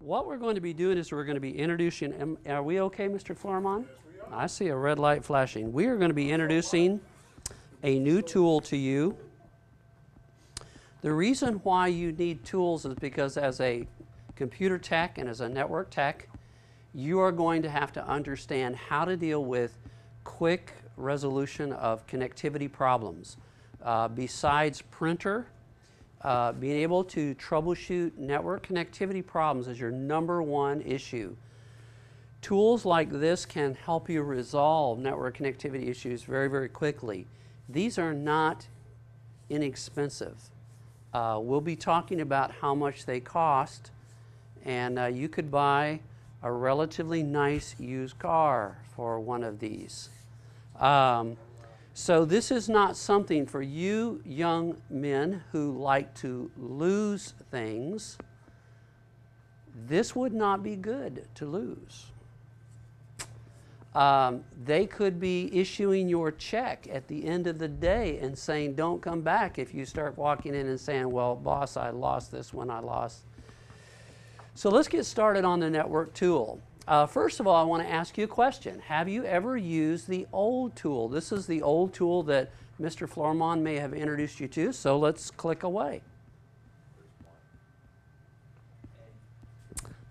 What we're going to be doing is we're going to be introducing, am- are we okay, Mr. Florimon? I see a red light flashing. We are going to be introducing a new tool to you. The reason why you need tools is because as a computer tech and as a network tech, you are going to have to understand how to deal with quick resolution of connectivity problems. Uh, besides printer, uh, being able to troubleshoot network connectivity problems is your number one issue. Tools like this can help you resolve network connectivity issues very, very quickly. These are not inexpensive. Uh, we'll be talking about how much they cost, and uh, you could buy a relatively nice used car for one of these. Um, so this is not something for you young men who like to lose things. This would not be good to lose. Um, they could be issuing your check at the end of the day and saying, don't come back if you start walking in and saying, well, boss, I lost this when I lost. So let's get started on the network tool. Uh, first of all, I want to ask you a question. Have you ever used the old tool? This is the old tool that Mr. Florimon may have introduced you to, so let's click away.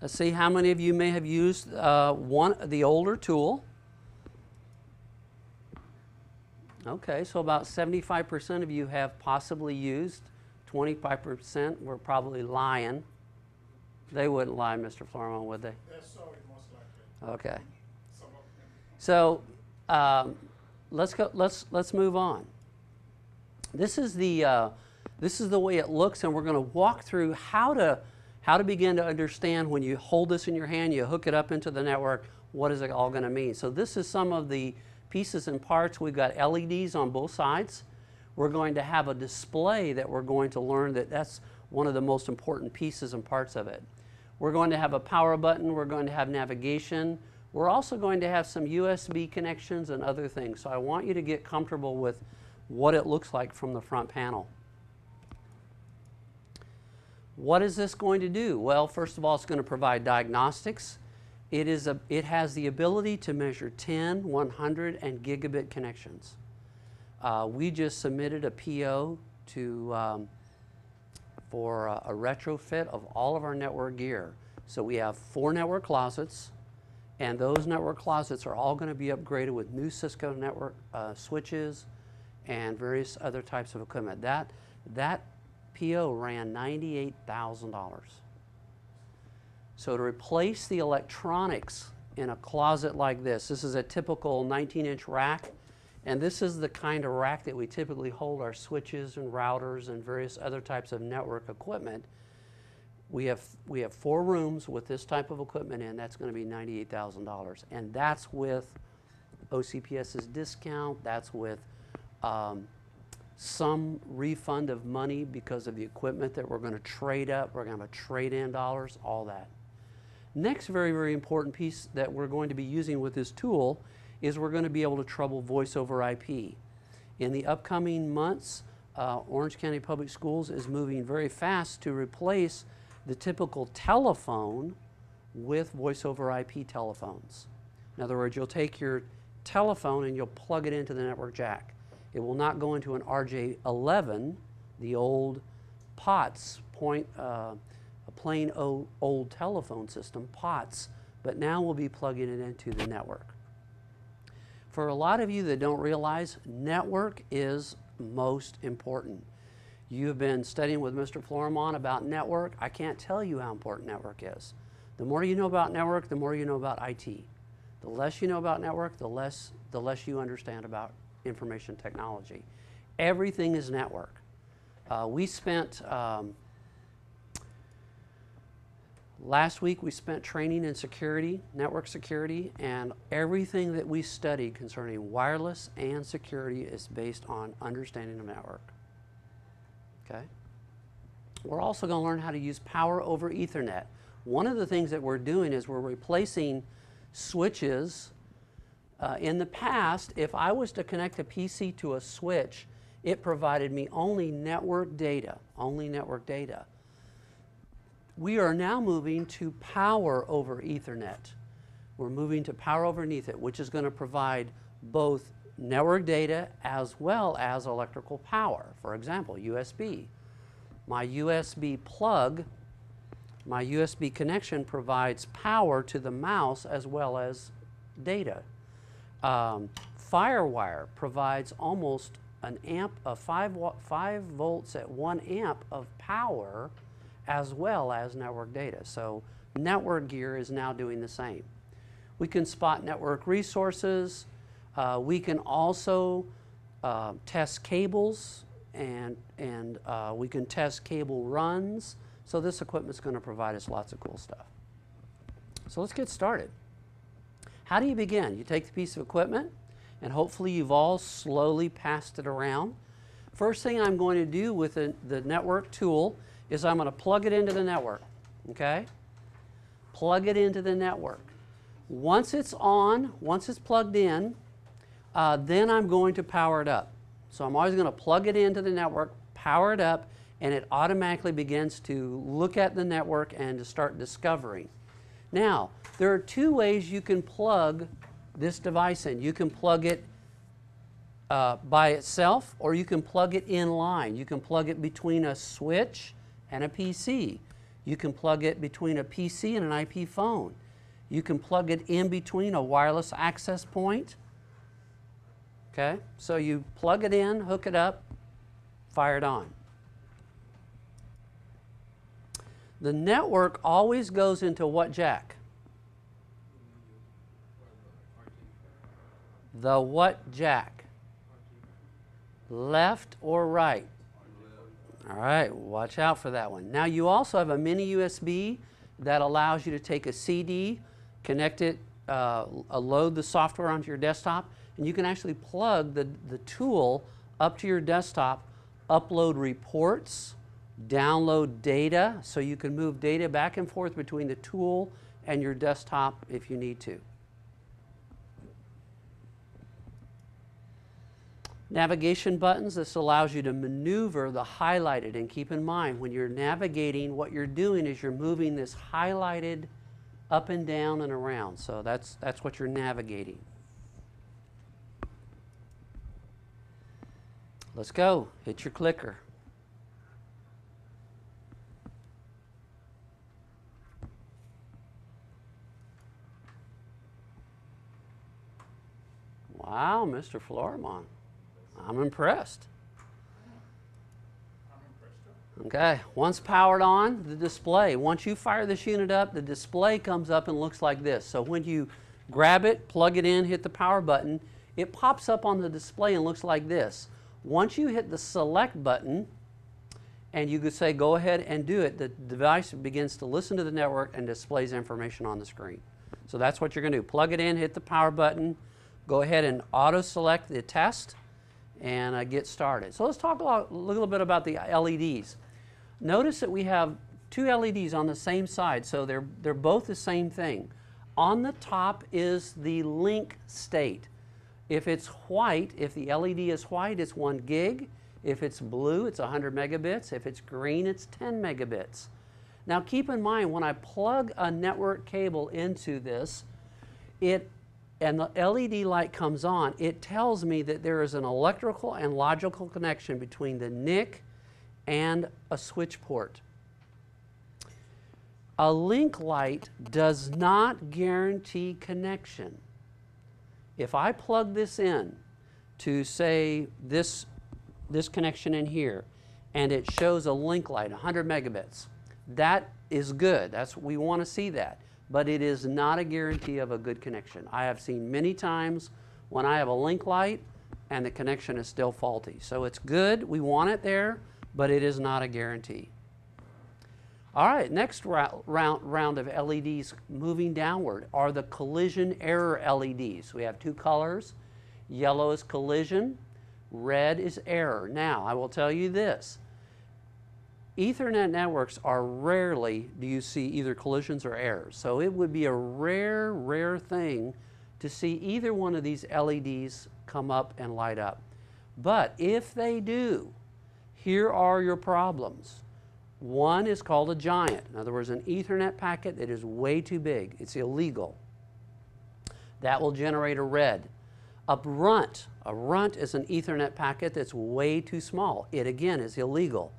Let's see how many of you may have used uh, one, the older tool. Okay, so about 75% of you have possibly used. 25% were probably lying. They wouldn't lie, Mr. Florimon, would they? Likely. Okay. So um, let's go. Let's let's move on. This is the uh, this is the way it looks, and we're going to walk through how to how to begin to understand when you hold this in your hand, you hook it up into the network. What is it all going to mean? So this is some of the pieces and parts. We've got LEDs on both sides. We're going to have a display that we're going to learn that that's one of the most important pieces and parts of it. We're going to have a power button. We're going to have navigation. We're also going to have some USB connections and other things. So I want you to get comfortable with what it looks like from the front panel. What is this going to do? Well, first of all, it's going to provide diagnostics. It, is a, it has the ability to measure 10, 100, and gigabit connections. Uh, we just submitted a PO to, um, for a, a retrofit of all of our network gear. So we have four network closets, and those network closets are all going to be upgraded with new Cisco network uh, switches and various other types of equipment. That, that PO ran $98,000. So to replace the electronics in a closet like this, this is a typical 19 inch rack, and this is the kind of rack that we typically hold our switches and routers and various other types of network equipment. We have, we have four rooms with this type of equipment in, that's going to be $98,000. And that's with OCPS's discount, that's with um, some refund of money because of the equipment that we're going to trade up, we're going to trade-in dollars, all that. Next very, very important piece that we're going to be using with this tool is we're going to be able to trouble voice over IP. In the upcoming months, uh, Orange County Public Schools is moving very fast to replace the typical telephone with voice over IP telephones. In other words, you'll take your telephone and you'll plug it into the network jack. It will not go into an RJ11, the old POTS, point, uh, a plain old, old telephone system, POTS, but now we'll be plugging it into the network. For a lot of you that don't realize, network is most important. You have been studying with Mr. Florimon about network. I can't tell you how important network is. The more you know about network, the more you know about IT. The less you know about network, the less, the less you understand about information technology. Everything is network. Uh, we spent, um, last week we spent training in security, network security, and everything that we studied concerning wireless and security is based on understanding of network. Okay? We're also going to learn how to use power over Ethernet. One of the things that we're doing is we're replacing switches. Uh, in the past, if I was to connect a PC to a switch, it provided me only network data, only network data. We are now moving to power over Ethernet. We're moving to power over Ethernet, which is going to provide both network data as well as electrical power. For example, USB. My USB plug, my USB connection provides power to the mouse as well as data. Um, Firewire provides almost an amp of five, five volts at one amp of power as well as network data. So network gear is now doing the same. We can spot network resources. Uh, we can also uh, test cables and, and uh, we can test cable runs. So this equipment is going to provide us lots of cool stuff. So let's get started. How do you begin? You take the piece of equipment, and hopefully you've all slowly passed it around. First thing I'm going to do with the, the network tool is I'm going to plug it into the network, okay? Plug it into the network. Once it's on, once it's plugged in, uh, then I'm going to power it up. So I'm always going to plug it into the network, power it up, and it automatically begins to look at the network and to start discovering. Now, there are two ways you can plug this device in. You can plug it uh, by itself, or you can plug it in line. You can plug it between a switch and a PC. You can plug it between a PC and an IP phone. You can plug it in between a wireless access point. Okay, so you plug it in, hook it up, fire it on. The network always goes into what jack? The what jack? Left or right? All right, watch out for that one. Now you also have a mini USB that allows you to take a CD, connect it, uh, load the software onto your desktop, and you can actually plug the, the tool up to your desktop, upload reports, download data, so you can move data back and forth between the tool and your desktop if you need to. Navigation buttons, this allows you to maneuver the highlighted. And keep in mind, when you're navigating, what you're doing is you're moving this highlighted up and down and around. So that's, that's what you're navigating. Let's go. Hit your clicker. Wow, Mr. Florimon. I'm impressed. Okay, once powered on, the display, once you fire this unit up, the display comes up and looks like this. So when you grab it, plug it in, hit the power button, it pops up on the display and looks like this. Once you hit the select button, and you could say go ahead and do it, the device begins to listen to the network and displays information on the screen. So that's what you're going to do. Plug it in, hit the power button, go ahead and auto select the test, and uh, get started. So let's talk a, lot, a little bit about the LEDs. Notice that we have two LEDs on the same side, so they're, they're both the same thing. On the top is the link state. If it's white, if the LED is white, it's one gig. If it's blue, it's 100 megabits. If it's green, it's 10 megabits. Now keep in mind, when I plug a network cable into this, it and the LED light comes on, it tells me that there is an electrical and logical connection between the NIC and a switch port. A link light does not guarantee connection. If I plug this in to say this, this connection in here, and it shows a link light, 100 megabits, that is good. That's we want to see that. But it is not a guarantee of a good connection. I have seen many times when I have a link light and the connection is still faulty. So it's good, we want it there, but it is not a guarantee. All right, next round, round of LEDs moving downward are the collision error LEDs. We have two colors. Yellow is collision, red is error. Now, I will tell you this. Ethernet networks are rarely do you see either collisions or errors. So it would be a rare, rare thing to see either one of these LEDs come up and light up. But if they do, here are your problems One is called a giant. In other words, an Ethernet packet that is way too big. It's illegal. That will generate a red. A runt. A runt is an Ethernet packet that's way too small. It again is illegal.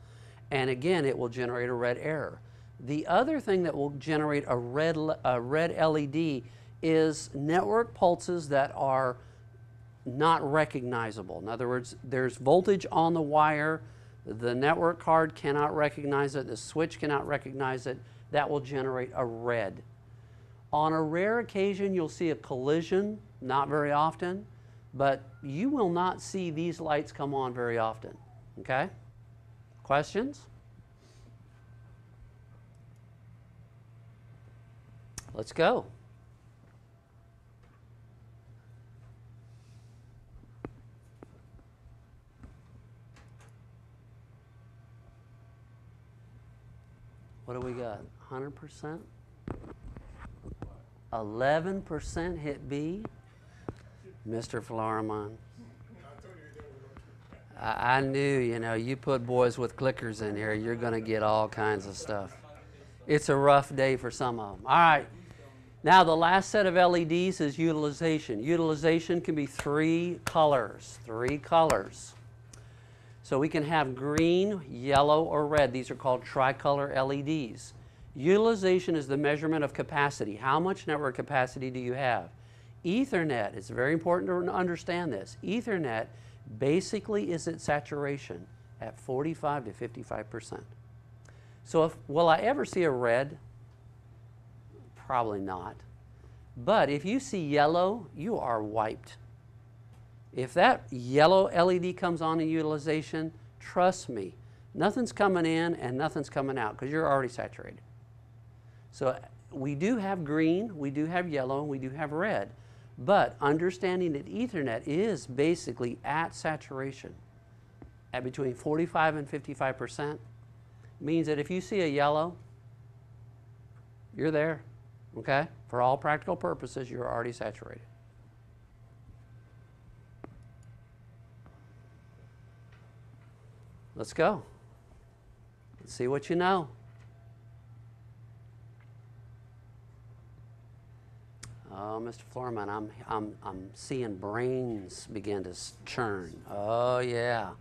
And again, it will generate a red error. The other thing that will generate a red, a red LED is network pulses that are not recognizable. In other words, there's voltage on the wire, the network card cannot recognize it, the switch cannot recognize it, that will generate a red. On a rare occasion, you'll see a collision, not very often, but you will not see these lights come on very often. Okay? Questions? Let's go. What do we got? 100%? 11% hit B? Mr. Florimon. I, knew, you know, you put boys with clickers in here, you're going to get all kinds of stuff. It's a rough day for some of them. All right. Now, the last set of LEDs is utilization. Utilization can be three colors, three colors. So we can have green, yellow, or red. These are called tricolor LEDs. Utilization is the measurement of capacity. How much network capacity do you have? Ethernet, it's very important to understand this. Ethernet basically is at saturation at 45 to 55%. So if, will I ever see a red? Probably not. But if you see yellow, you are wiped. If that yellow LED comes on in utilization, trust me, nothing's coming in and nothing's coming out because you're already saturated. So we do have green, we do have yellow, and we do have red. But understanding that Ethernet is basically at saturation at between 45 and 55 percent means that if you see a yellow, you're there, okay? For all practical purposes, you're already saturated. Let's go. Let's see what you know. Oh, Mr. Florimon, I'm, I'm, I'm seeing brains begin to churn. Oh, yeah.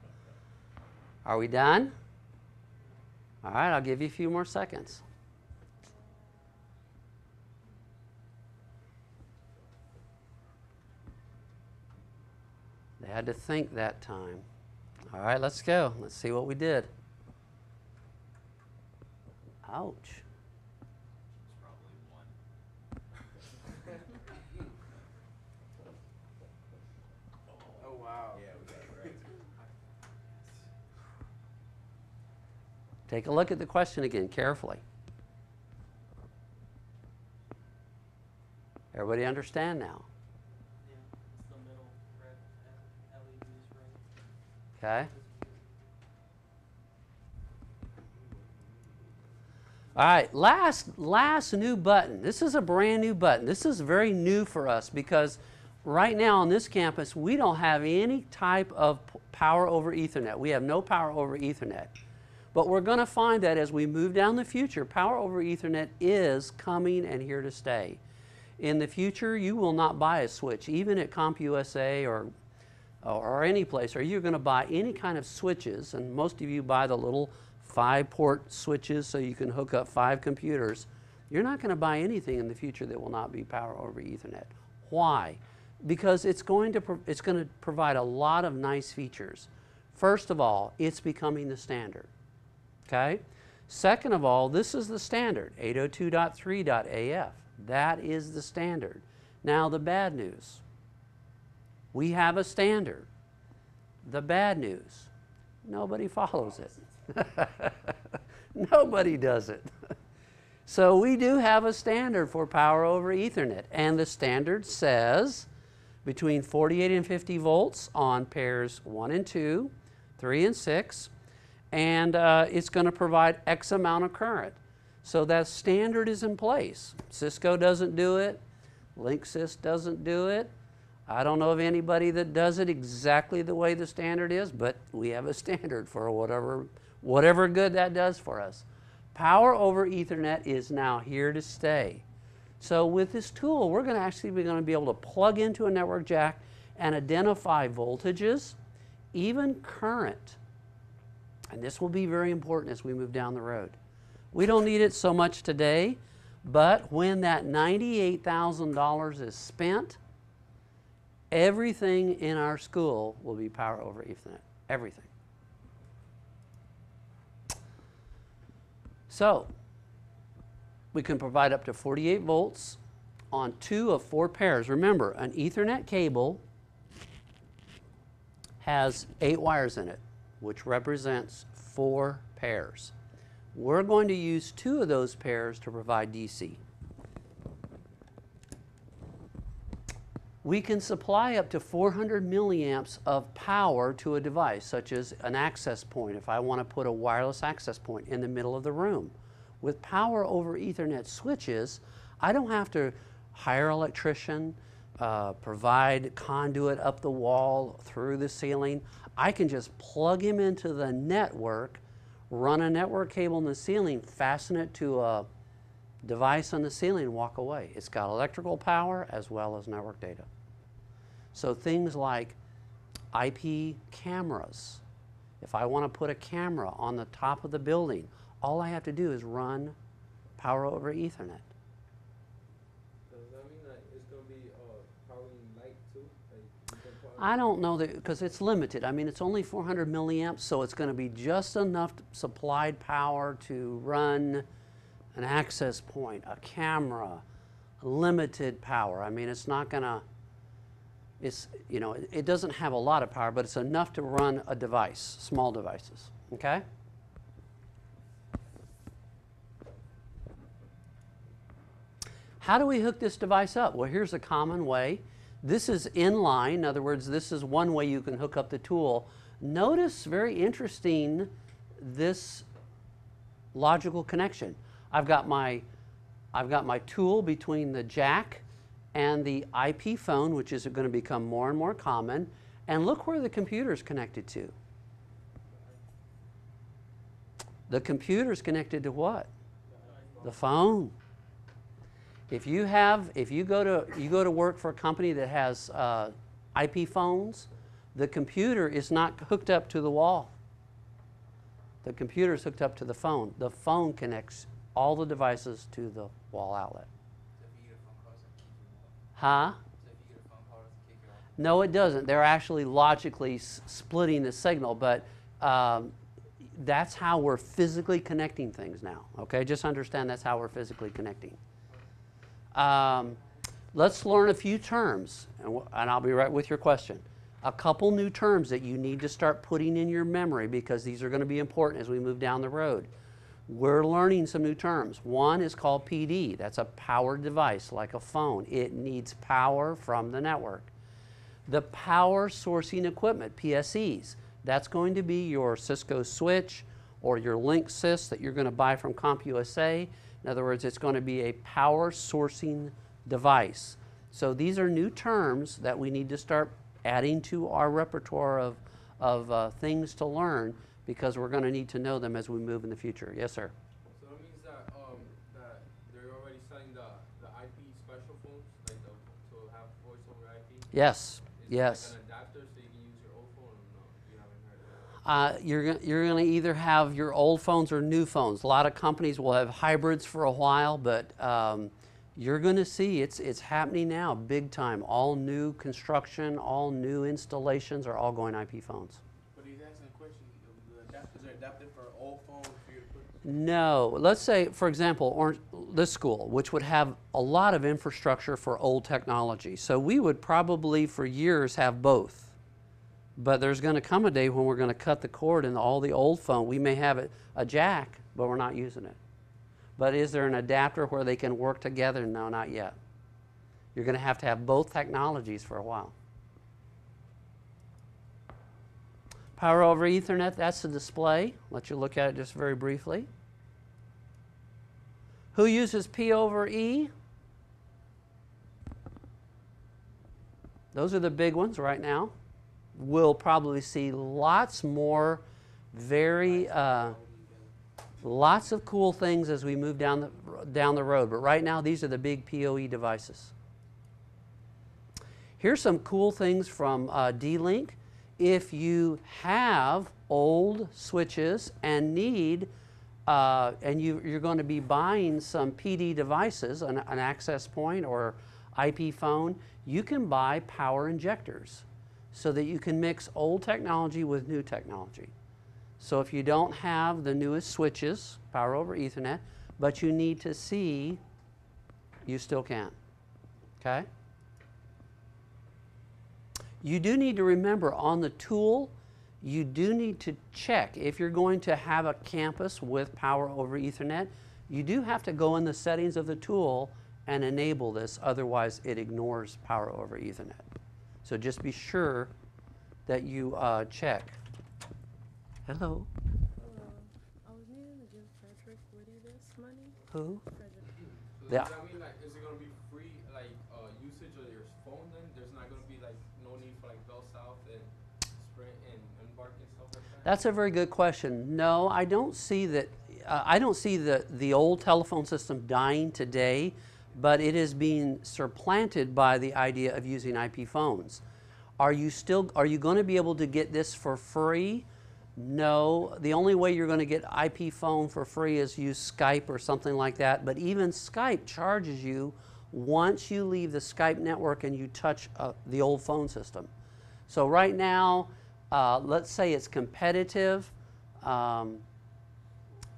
Are we done? All right, I'll give you a few more seconds. They had to think that time. All right, let's go. Let's see what we did. Ouch. Oh, wow. Take a look at the question again carefully. Everybody understand now? Okay? All right, last, last new button. This is a brand new button. This is very new for us because right now on this campus, we don't have any type of power over Ethernet. We have no power over Ethernet. But we're going to find that as we move down the future, power over Ethernet is coming and here to stay. In the future, you will not buy a switch, even at CompUSA or or any place, or you're going to buy any kind of switches, and most of you buy the little five port switches so you can hook up five computers, you're not going to buy anything in the future that will not be power over Ethernet. Why? Because it's going to, it's going to provide a lot of nice features. First of all, it's becoming the standard. Okay? Second of all, this is the standard, 802.3.AF. That is the standard. Now, the bad news we have a standard. The bad news nobody follows it. nobody does it. so, we do have a standard for power over Ethernet, and the standard says between 48 and 50 volts on pairs 1 and 2, 3 and 6, and uh, it's going to provide X amount of current. So that standard is in place. Cisco doesn't do it, Linksys doesn't do it. I don't know of anybody that does it exactly the way the standard is, but we have a standard for whatever, whatever good that does for us. Power over Ethernet is now here to stay. So with this tool, we're going to actually be going to be able to plug into a network jack and identify voltages, even current. And this will be very important as we move down the road. We don't need it so much today, but when that $98,000 is spent, everything in our school will be power over Ethernet. Everything. So, we can provide up to 48 volts on two of four pairs. Remember, an Ethernet cable has eight wires in it, which represents four pairs. We're going to use two of those pairs to provide DC. We can supply up to 400 milliamps of power to a device, such as an access point, if I want to put a wireless access point in the middle of the room. With power over Ethernet switches, I don't have to hire an electrician, uh, provide conduit up the wall, through the ceiling. I can just plug him into the network, run a network cable in the ceiling, fasten it to a device on the ceiling, walk away. It's got electrical power as well as network data. So things like IP cameras. If I want to put a camera on the top of the building, all I have to do is run power over Ethernet. Does that mean that it's gonna be uh powering light too? Like you can power- I don't know that because it's limited. I mean, it's only 400 milliamps, so it's going to be just enough supplied power to run an access point, a camera, limited power. I mean, it's not going to. It's you know, it, it doesn't have a lot of power, but it's enough to run a device, small devices. Okay. How do we hook this device up? Well, here's a common way. This is inline. In other words, this is one way you can hook up the tool. Notice, very interesting, this logical connection. I've got my, I've got my tool between the jack and the IP phone, which is going to become more and more common. And look where the computer is connected to. The computer is connected to what? The phone. If you have, if you go to, you go to work for a company that has uh, IP phones, the computer is not hooked up to the wall. The computer is hooked up to the phone. The phone connects all the devices to the wall outlet. Huh? No, it doesn't. They're actually logically splitting the signal, but um, that's how we're physically connecting things now. Okay, just understand that's how we're physically connecting. Um, let's learn a few terms, and, and I'll be right with your question. A couple new terms that you need to start putting in your memory because these are going to be important as we move down the road. We're learning some new terms. One is called PD. That's a powered device like a phone. It needs power from the network. The power sourcing equipment, PSEs, that's going to be your Cisco switch or your Linksys that you're going to buy from CompUSA. In other words, it's going to be a power sourcing device. So these are new terms that we need to start adding to our repertoire of, of uh, things to learn because we're going to need to know them as we move in the future. Yes, sir. So that means that um that they're already selling the the IP special phones, like the to have voice over IP. Yes. Is Yes. Like an adapter so you can use your old phone or no? You haven't heard of that. Uh, you're, you're going to either have your old phones or new phones. A lot of companies will have hybrids for a while, but um, you're going to see it's, it's happening now big time. All new construction, all new installations are all going IP phones. But he's asking a question, the adapters are adapted for old phones for you No, let's say, for example, Orange, this school, which would have a lot of infrastructure for old technology. So we would probably for years have both. But there's going to come a day when we're going to cut the cord in all the old phone. We may have a jack, but we're not using it. But is there an adapter where they can work together? No, not yet. You're going to have to have both technologies for a while. Power over Ethernet, that's the display. Let you look at it just very briefly. Who uses P over E? Those are the big ones right now. We'll probably see lots more very, uh, Lots of cool things as we move down the, down the road, but right now these are the big PoE devices. Here's some cool things from uh, D-Link. If you have old switches and need, uh, and you, you're going to be buying some PD devices, an, an access point or IP phone, you can buy power injectors so that you can mix old technology with new technology. So if you don't have the newest switches, power over Ethernet, but you need to see, you still can. Okay? You do need to remember on the tool, you do need to check if you're going to have a campus with power over Ethernet, you do have to go in the settings of the tool and enable this, otherwise it ignores power over Ethernet. So just be sure that you uh, check. Hello, Hello. I was needing to give Frederick Woody this money. who? So Yeah. does that mean like, is it gonna be free, like, uh, usage of your phone then? There's not gonna be like, no need for like Bell South and Sprint and Embarq and stuff like that? That's a very good question. No, I don't see that. Uh, I don't see the the old telephone system dying today, but it is being supplanted by the idea of using IP phones. Are you still? Are you going to be able to get this for free? No. The only way you're going to get IP phone for free is use Skype or something like that. But even Skype charges you once you leave the Skype network and you touch uh, the old phone system. So right now, uh, let's say it's competitive, um,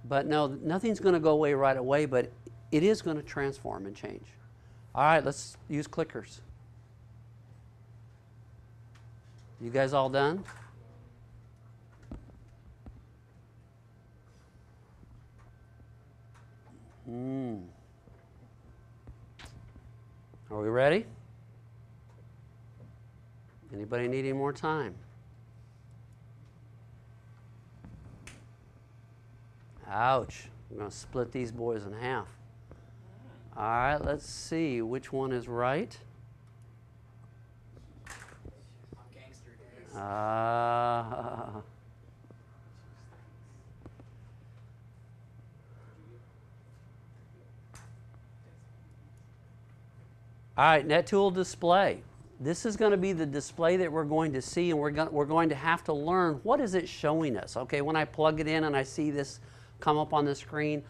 but no, nothing's going to go away right away, but it is going to transform and change. All right, let's use clickers. You guys all done? Hmm. Are we ready? Anybody need any more time? Ouch. I'm going to split these boys in half. All right, let's see which one is right. Uh, All right, NetTool display. This is going to be the display that we're going to see, and we're going, we're going to have to learn what is it showing us. Okay, when I plug it in and I see this come up on the screen,